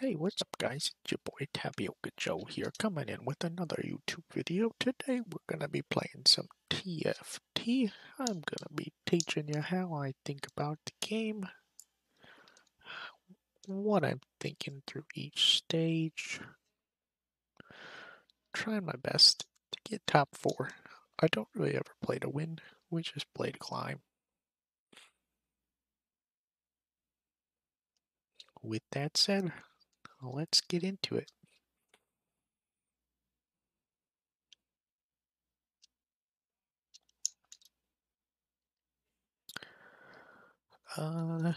Hey, what's up guys? It's your boy Tapioca Joe here, coming in with another YouTube video. Today we're gonna be playing some TFT. I'm gonna be teaching you how I think about the game, what I'm thinking through each stage. Trying my best to get top four. I don't really ever play to win, we just play to climb. With that said, let's get into it. Uh,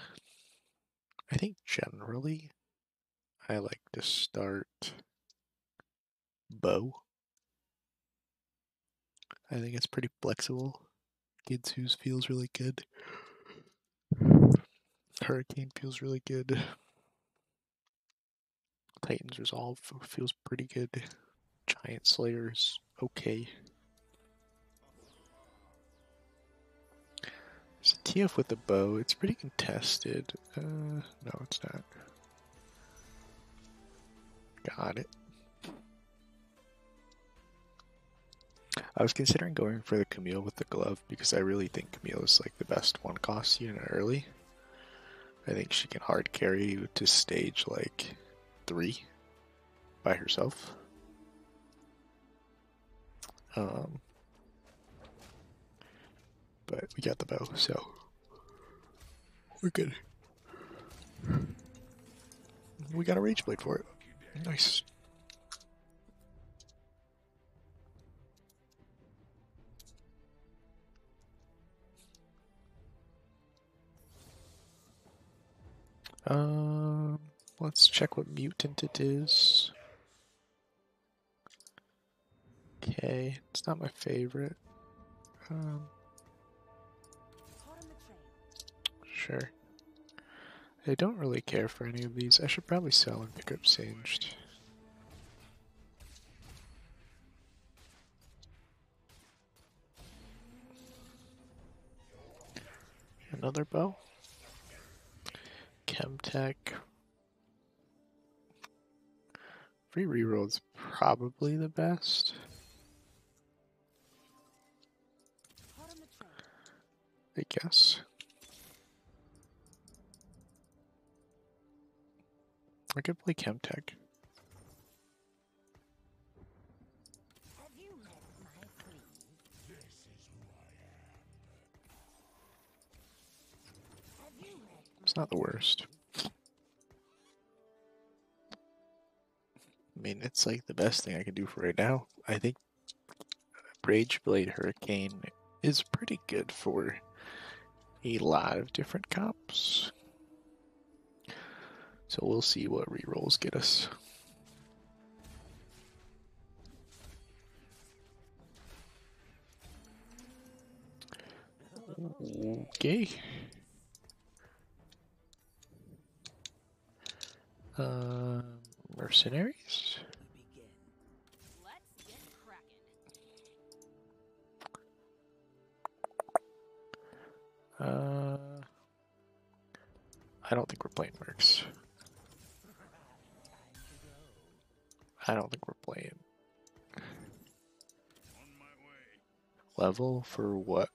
I think generally I like to start bow. I think it's pretty flexible. Guinsoo's feels really good. Hurricane feels really good. Titan's Resolve feels pretty good. Giant Slayer's okay. It's a TF with a bow. It's pretty contested. Uh, no, it's not. Got it. I was considering going for the Camille with the glove because I really think Camille is like the best one cost unit early. I think she can hard carry you to stage like three by herself. Um, but we got the bow, so we're good. We got a rage blade for it. Nice. Um, let's check what mutant it is. Okay, it's not my favorite. Um, sure. I don't really care for any of these. I should probably sell and pick up Singed. Another bow. Chemtech. Free reroll's probably the best. I guess. I could play Chemtech. It's not the worst. I mean, it's like the best thing I can do for right now. I think Rageblade Hurricane is pretty good for a lot of different comps. So we'll see what rerolls get us. Okay. Uh, mercenaries? Uh, I don't think we're playing mercs. I don't think we're playing. Level for what?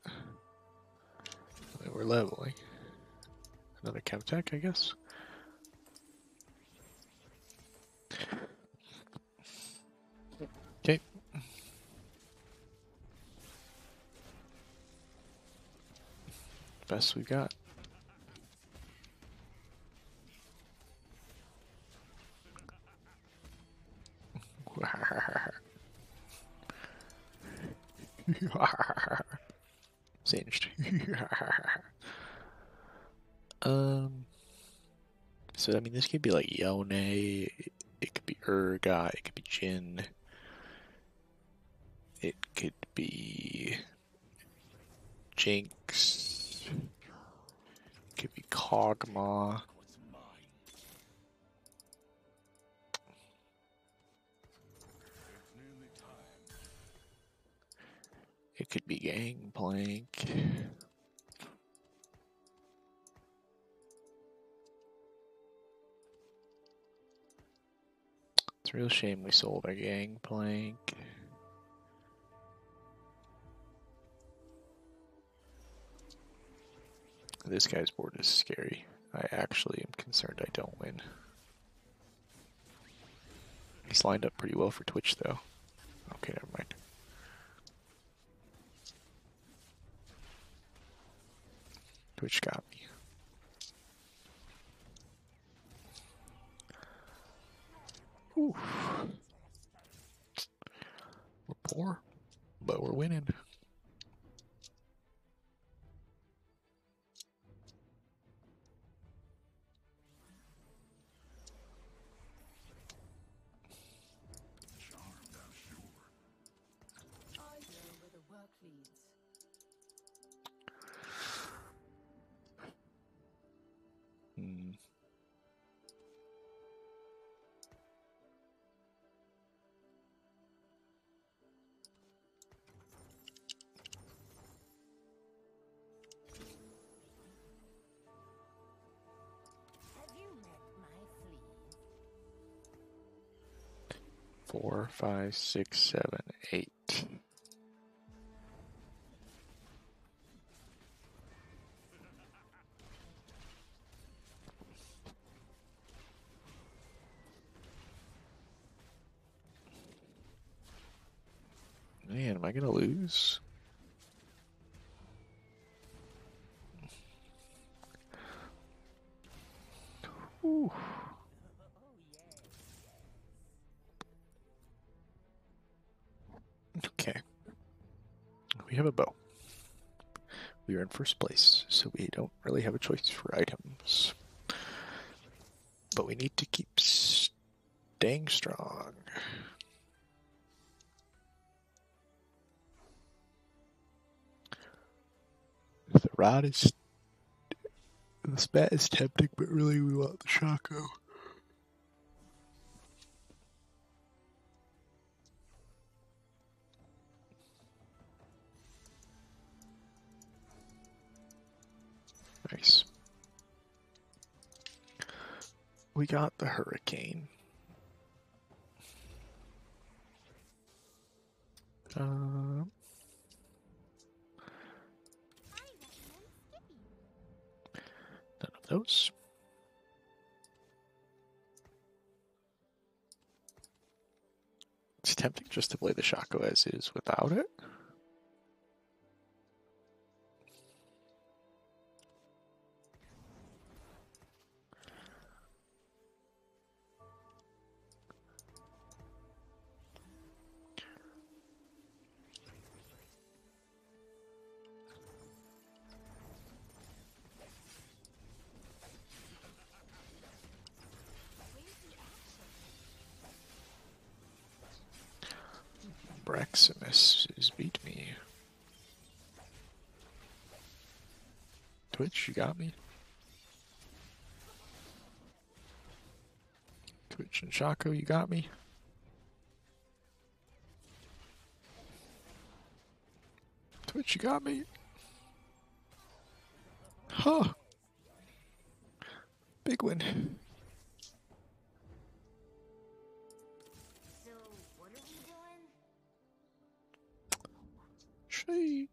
We're leveling. Another Chemtech, I guess. Best we've got. Singed. um. So I mean, this could be like Yone. It could be Urgot. It could be Jhin. It could be Jinx. Kog'Maw. It could be Gangplank. It's a real shame we sold our gangplank. This guy's board is scary. I actually am concerned I don't win. He's lined up pretty well for Twitch, though. Okay, never mind. Twitch got me. Ooh. We're poor, but we're winning. Four, five, six, seven, eight. Man, am I gonna lose? Have a bow. We are in first place, so we don't really have a choice for items. But we need to keep staying strong. The rod is. The spat is tempting, but really we want the Shaco. Nice. We got the hurricane. Um, none of those. It's tempting just to play the Shaco as is without it. Shaco, you got me. Twitch, you got me. Huh. Big win. So, what are we doing?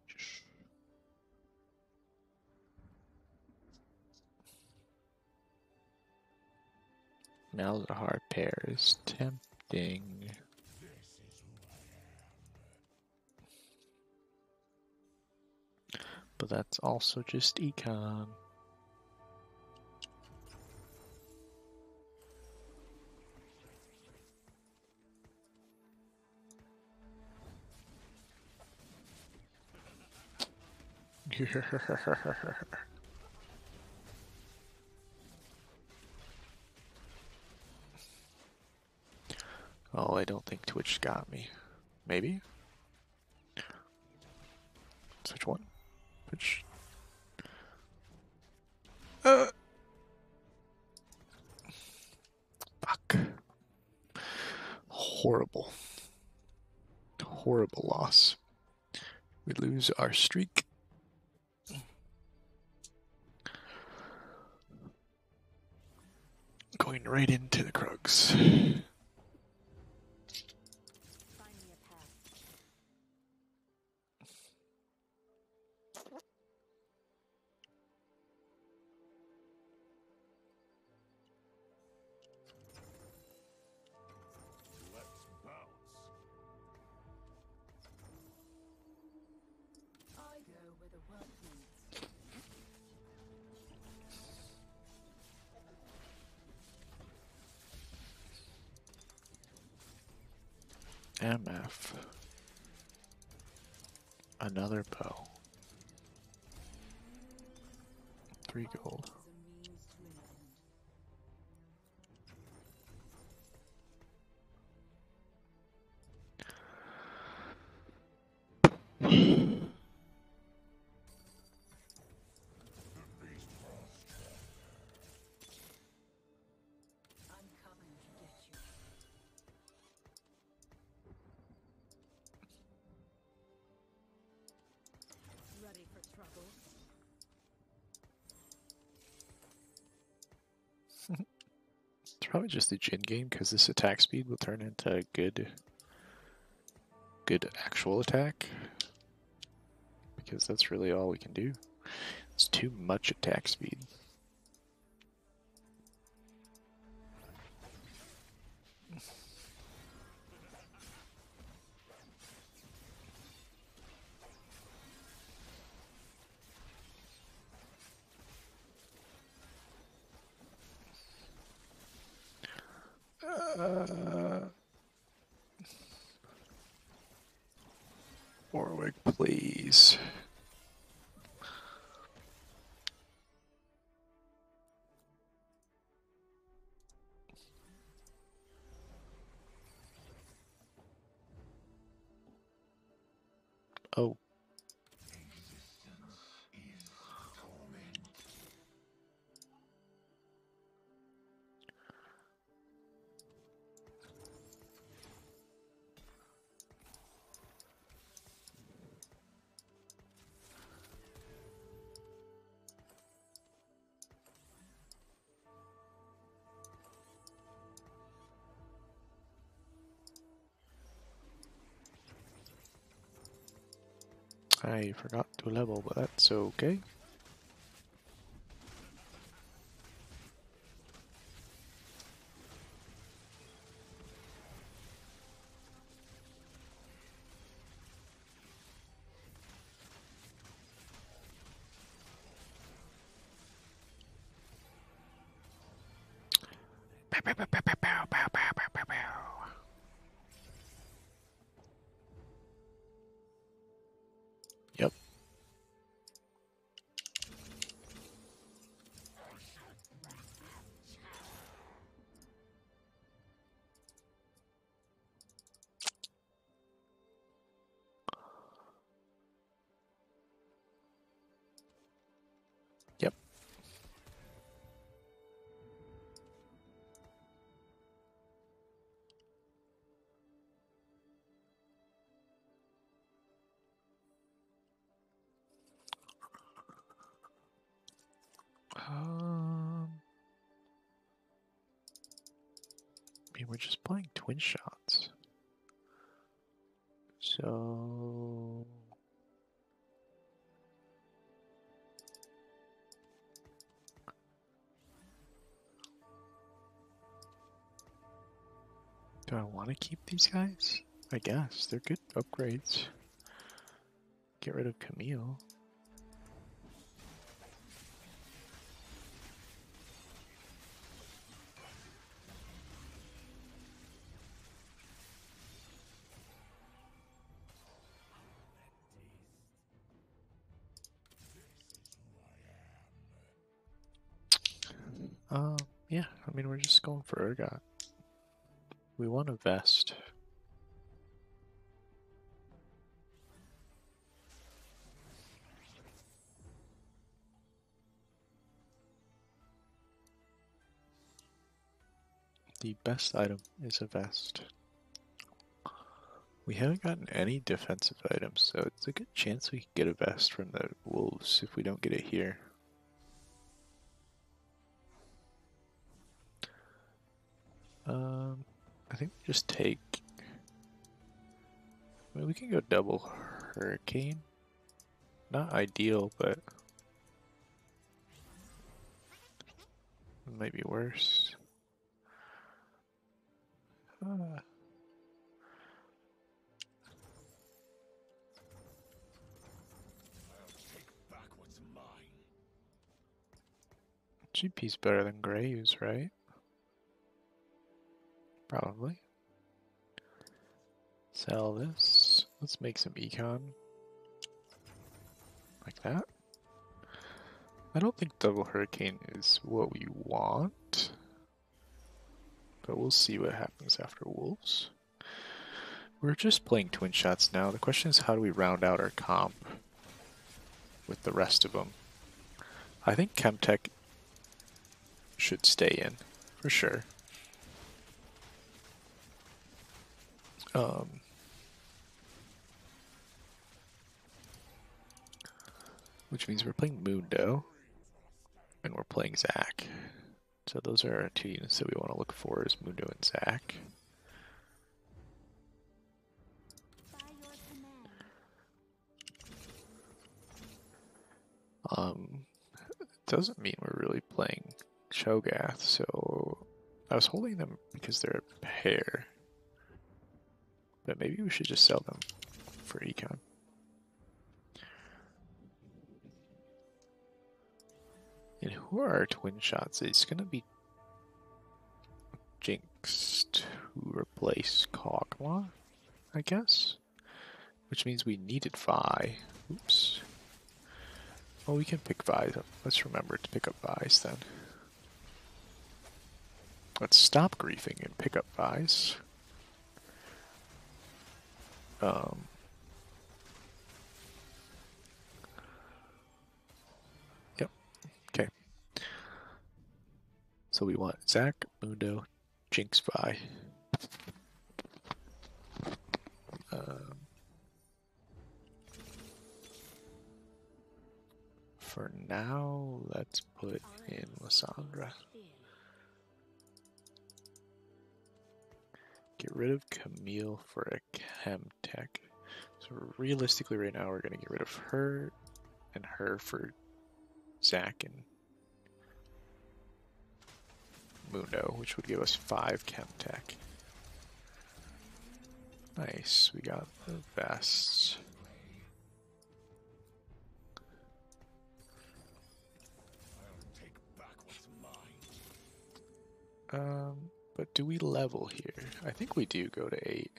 Sheesh. Malzahar pair is tempting. But that's also just econ. oh, I don't think Twitch got me. Maybe? Which one? Which? Uh. Fuck. Horrible. Horrible loss. We lose our streak. Going right into the Krugs. MF. Another bow. Three gold. Probably just a Jhin game because this attack speed will turn into a good, good actual attack. Because that's really all we can do. It's too much attack speed. I forgot to level, but that's okay. Mean, we're just playing twin shots. So. Do I want to keep these guys? I guess. They're good upgrades. Get rid of Camille. Going for Urgot. We want a vest. The best item is a vest. We haven't gotten any defensive items, so it's a good chance we could get a vest from the wolves if we don't get it here. I think we just take. I mean, we can go double hurricane. Not ideal, but it might be worse. Uh, GP's better than Graves, right? Probably. Sell this. Let's make some econ. Like that. I don't think double hurricane is what we want. But we'll see what happens after wolves. We're just playing twin shots now. The question is how do we round out our comp with the rest of them? I think Chemtech should stay in for sure. Um, which means we're playing Mundo and we're playing Zac. So those are our two units that we want to look for is Mundo and Zac. By your command. Um, doesn't mean we're really playing Cho'Gath, so I was holding them because they're a pair. But maybe we should just sell them for econ. And who are our twin shots? It's gonna be Jinx to replace Kog'Maw, I guess. Which means we needed Vi. Oops. Well, we can pick Vi's up. Let's remember to pick up Vi's then. Let's stop griefing and pick up Vi's. Um, yep. Okay. So we want Zac, Mundo, Jinx, Vi. Um, for now, let's put in Lissandra. Get rid of Camille for a chem tech. So realistically, right now, we're going to get rid of her and her for Zac and Mundo, which would give us five chem tech. Nice, we got the vests. Um, but do we level here? I think we do go to 8.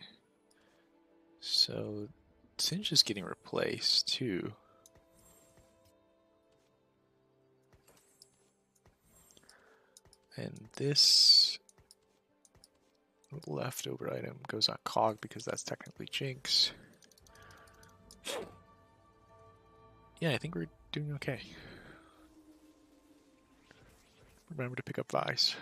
So, Singe is getting replaced too. And this leftover item goes on Kog because that's technically Jinx. Yeah, I think we're doing okay. Remember to pick up Vi's.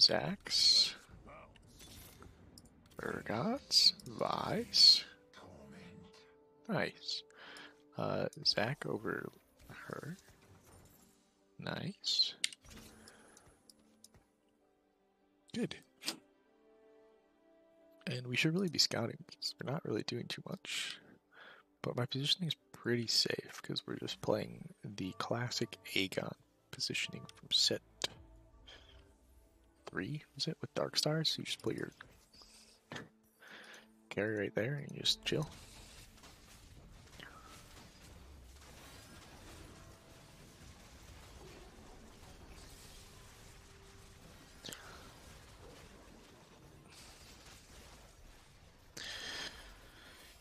Zax. Urgots. Vi's. Nice. Uh, Zac over her. Nice. Good. And we should really be scouting because we're not really doing too much. But my positioning is pretty safe because we're just playing the classic Aegon positioning from set three, was it, with Dark Stars? You just put your carry right there and you just chill.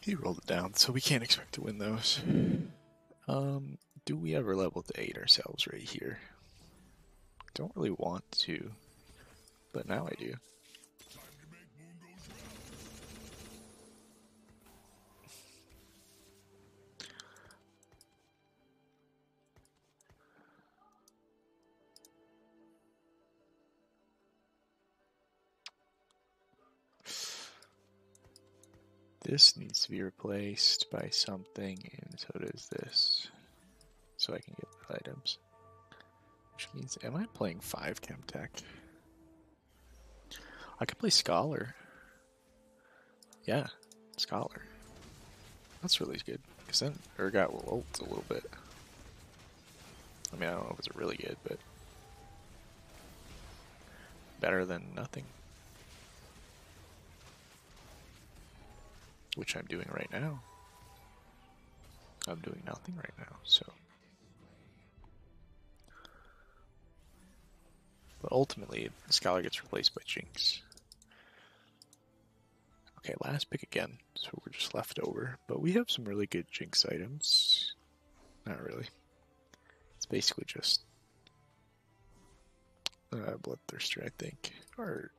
He rolled it down, so we can't expect to win those. Um, do we ever level to 8 ourselves right here? Don't really want to, but now I do. This needs to be replaced by something, and so does this. So I can get the items. Which means, am I playing 5 Chemtech? I could play Scholar. Yeah, Scholar. That's really good. Because then Urgot will ult a little bit. I mean, I don't know if it's really good, but better than nothing. Which I'm doing right now. I'm doing nothing right now, so. But ultimately, Scholar gets replaced by Jinx. Okay, last pick again, so we're just left over. But we have some really good Jinx items. Not really. It's basically just uh, Bloodthirster, I think, or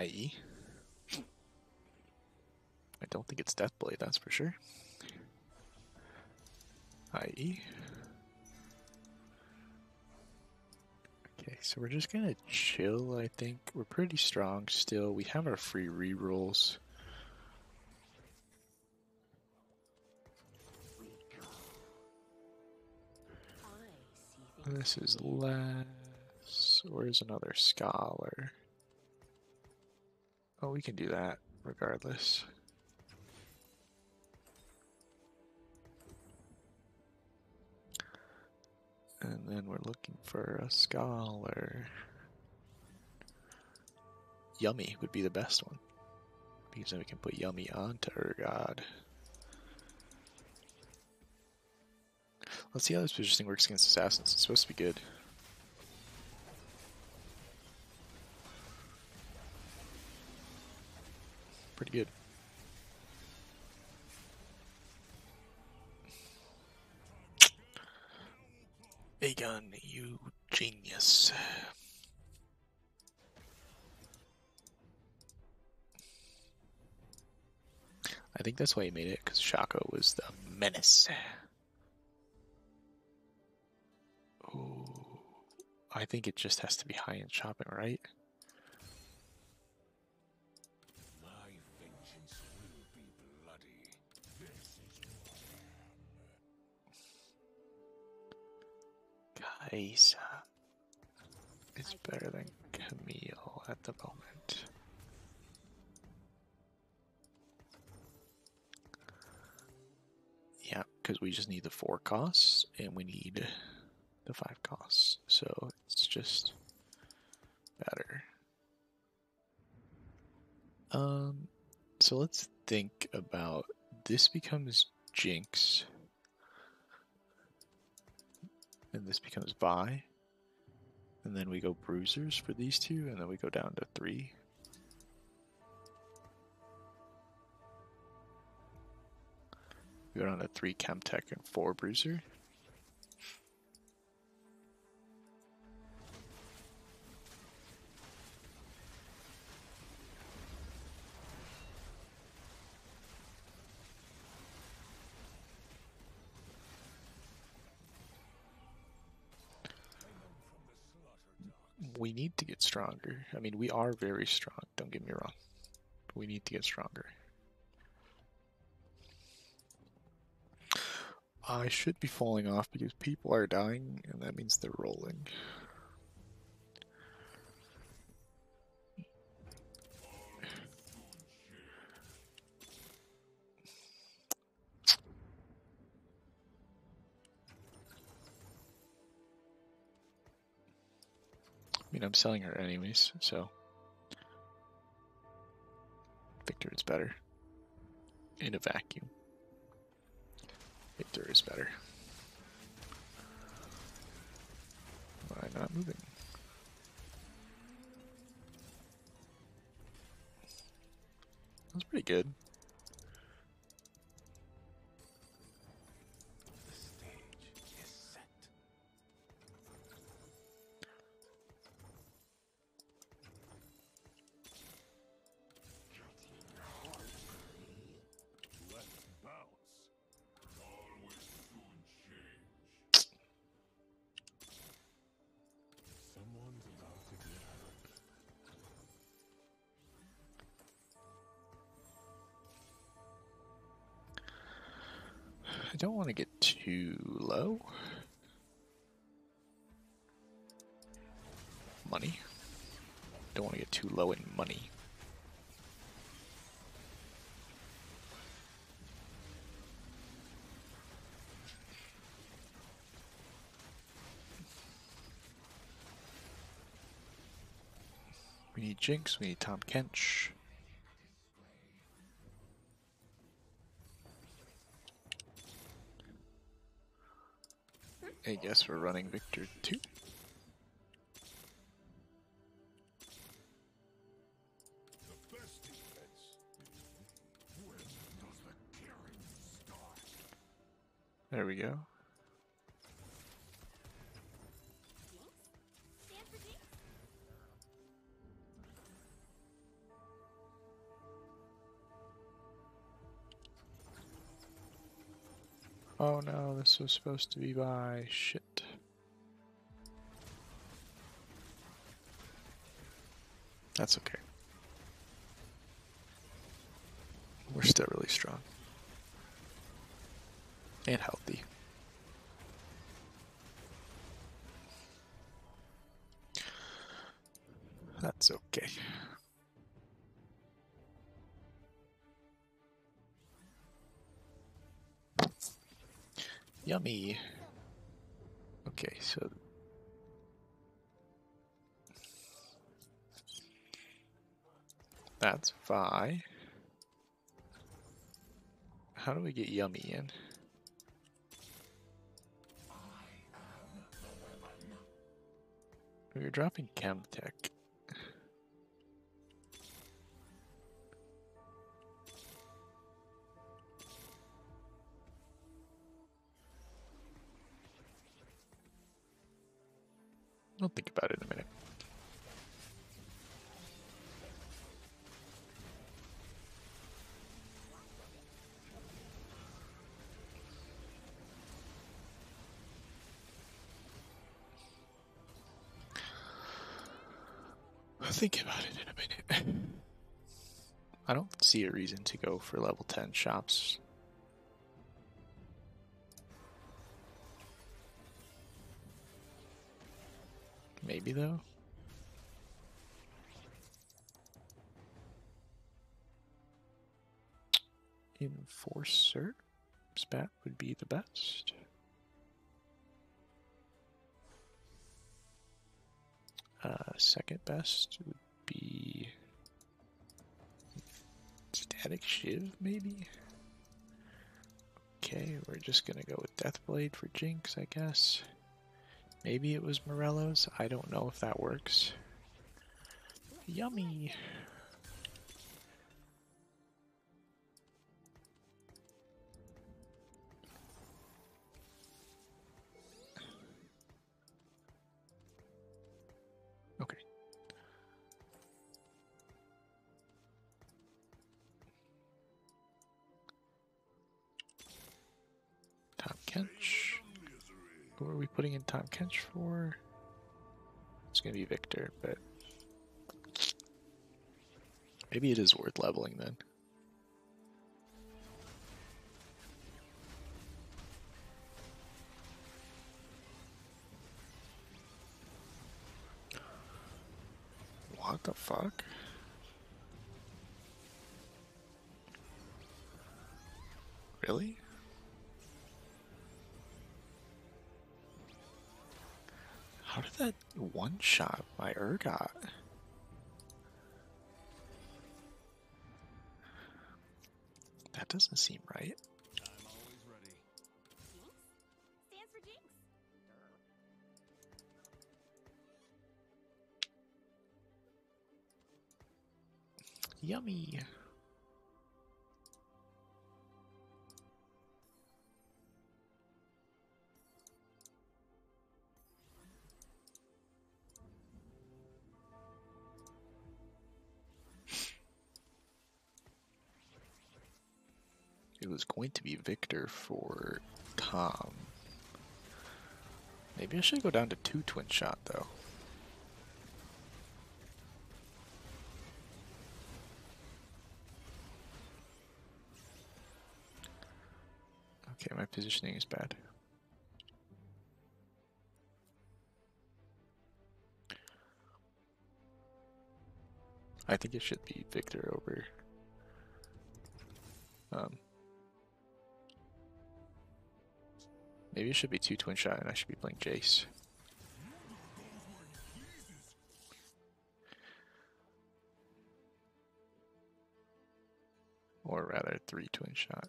IE. I don't think it's Deathblade, that's for sure. IE. So we're just gonna chill, I think. We're pretty strong still. We have our free rerolls. This is less. Where's another scholar? Oh, we can do that regardless. And then we're looking for a scholar. Yuumi would be the best one. Because then we can put Yuumi onto Urgot. Let's see how this positioning works against assassins. It's supposed to be good. Pretty good. Aegon, you genius. I think that's why he made it, because Shaco was the menace. Ooh, I think it just has to be high end shopping, right? Kai'Sa is better than. Camille at the moment. Yeah, because we just need the four costs and we need the five costs. So it's just better. Um, so let's think about this becomes Jinx. And this becomes Vi. And then we go Bruisers for these two, and then we go down to three. We go down to three Chemtech and four Bruiser. We need to get stronger. I mean, we are very strong, don't get me wrong. We need to get stronger. I should be falling off because people are dying, and that means they're rolling. Mean, I'm selling her anyways, so. Viktor is better. In a vacuum. Viktor is better. Why not moving? That's pretty good. don't want to get too low. Money. Don't want to get too low in money. We need Jinx, we need Tahm Kench. I guess we're running Viktor too. The best defense is when does the killing start? There we go. Oh no, this was supposed to be by shit. That's okay. We're still really strong. And healthy. That's okay. Yuumi. Okay, so that's Vi. How do we get Yuumi in? We're dropping Chemtech. I'll think about it in a minute. I'll think about it in a minute. I don't see a reason to go for level 10 shops. Maybe though. Enforcer spat would be the best. Uh, second best would be Static Shiv, maybe? Okay, we're just gonna go with Deathblade for Jinx, I guess. Maybe it was Morello's. I don't know if that works. Yuumi. Putting in Tahm Kench for? It's gonna be Viktor, but maybe it is worth leveling then. What the fuck? Really? That one shot my Urgot? That doesn't seem right. I'm always ready. Jinx? Stands for Jinx. Yuumi. Going to be Viktor for Tahm. Maybe I should go down to two twin shot though. Okay, my positioning is bad. I think it should be Viktor over. Um, Maybe it should be two twin shot and I should be playing Jace. Or rather, three twin shot.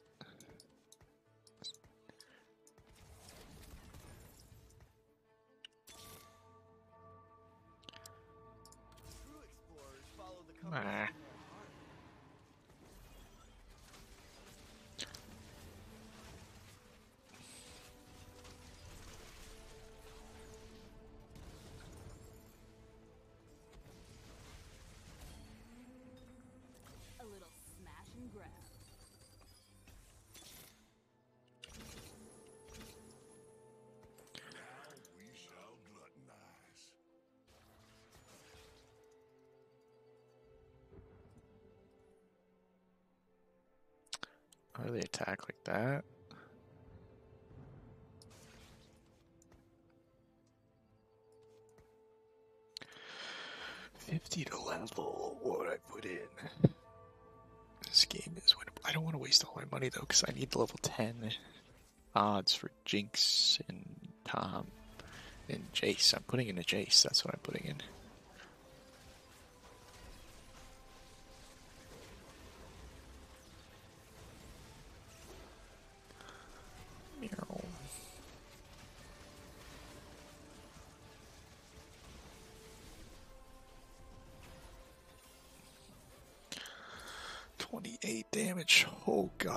Nah. Attack like that? Fifty to level. What I put in? This game is winnable. I don't want to waste all my money though, because I need the level ten odds for Jinx and Tahm and Jace. I'm putting in a Jace. That's what I'm putting in.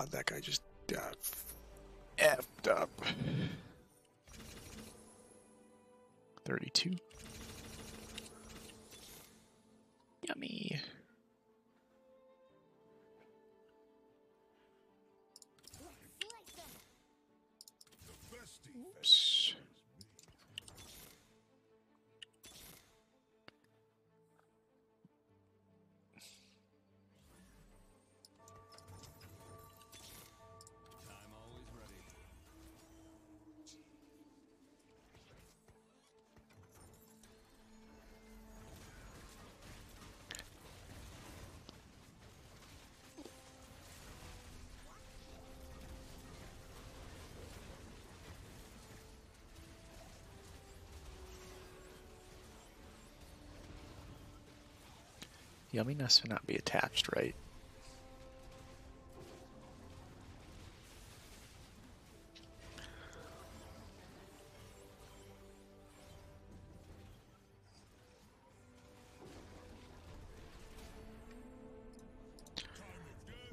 God, that guy just got effed up. Thirty-two. Yuumi. Yumminess cannot be attached, right?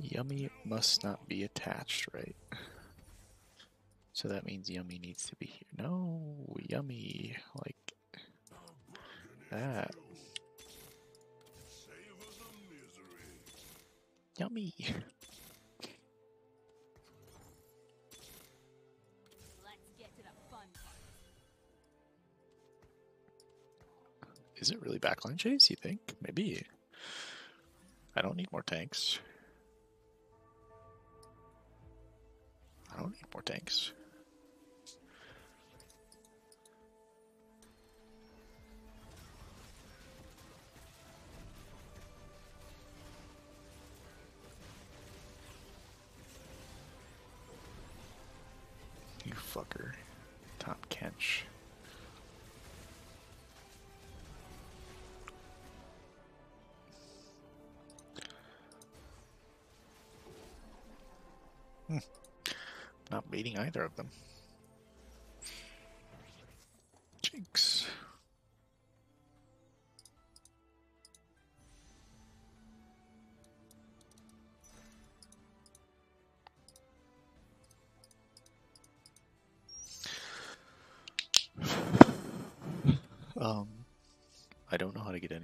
Yuumi must not be attached, right? So that means Yuumi needs to be here. No, Yuumi, like that. Yuumi. Is it really backline chase, you think? Maybe. I don't need more tanks. I don't need more tanks. Fucker. Tahm Kench. Hmm. Not beating either of them.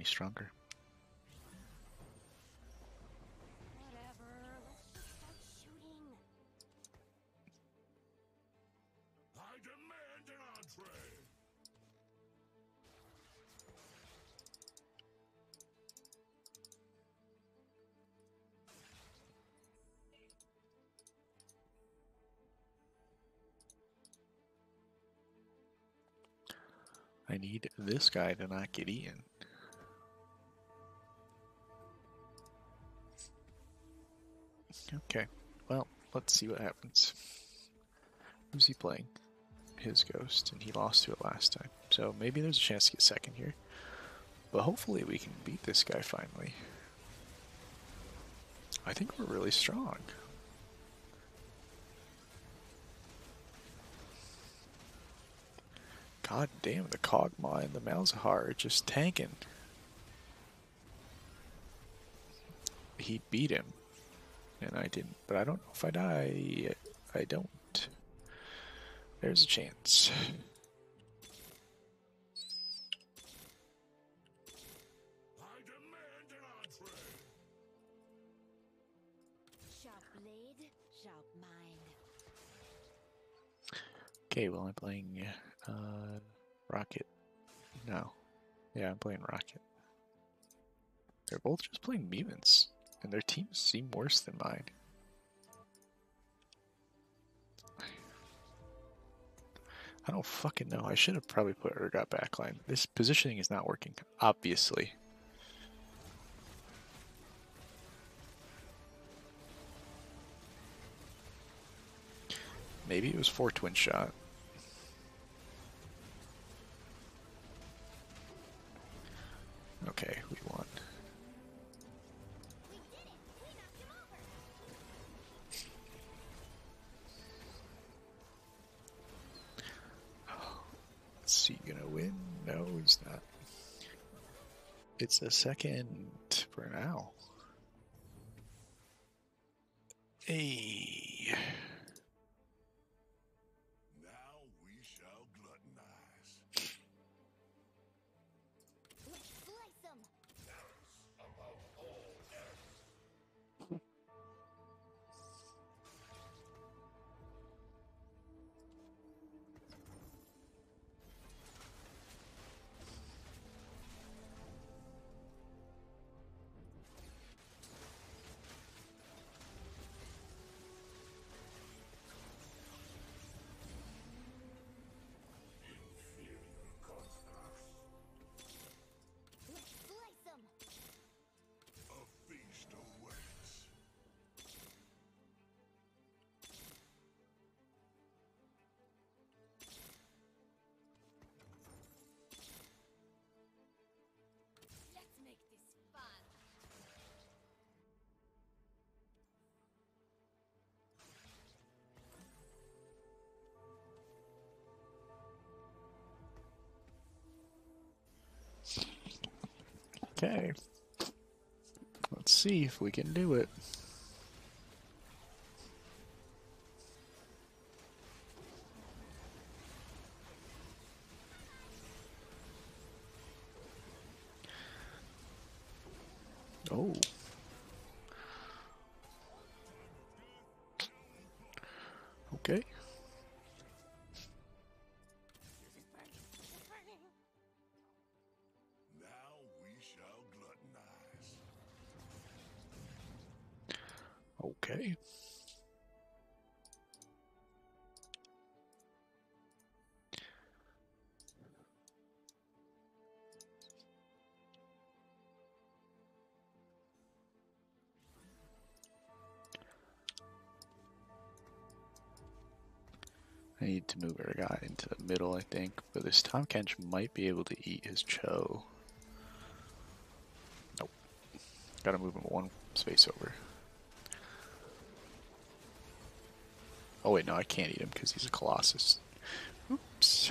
Stronger. I need this guy to not get eaten. Okay, well, let's see what happens. Who's he playing? His ghost, and he lost to it last time. So maybe there's a chance to get second here. But hopefully we can beat this guy finally. I think we're really strong. God damn, the Kog'Maw and the Malzahar are just tanking. He beat him, and I didn't. But I don't know if I die. I don't. There's a chance. I demand an entree. Sharp blade, sharp mind. Okay, well, I'm playing uh, Rocket. No. Yeah, I'm playing Rocket. They're both just playing mutants, and their teams seem worse than mine. I don't fucking know. I should have probably put Urgot backline. This positioning is not working, obviously. Maybe it was for twin shot. It's a second for now. Hey. Okay. Let's see if we can do it. Need to move our guy into the middle, I think, but this Tahm Kench might be able to eat his Cho. Nope. Gotta move him one space over. Oh wait, no, I can't eat him because he's a Colossus. Oops.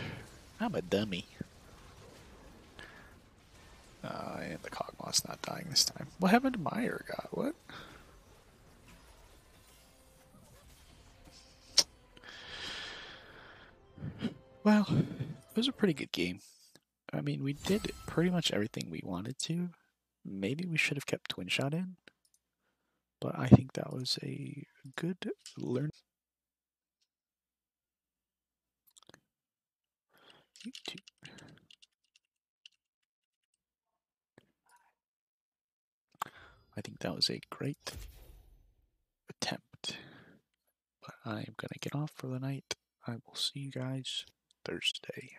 I'm a dummy. Uh, and the Kog'Maw's not dying this time. What happened to my Urgot? What? Well, it was a pretty good game. I mean, we did pretty much everything we wanted to. Maybe we should have kept Twin Shot in, but I think that was a good learn. YouTube. I think that was a great attempt. But I'm going to get off for the night. I will see you guys Thursday.